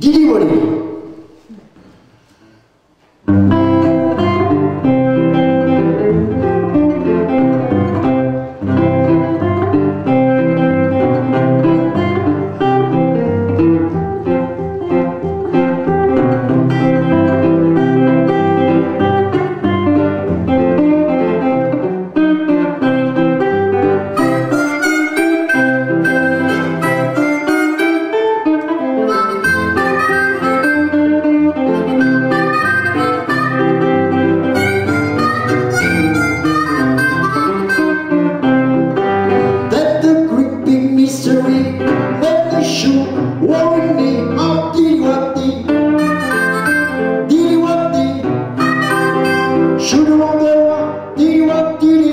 ディリバリ。Пили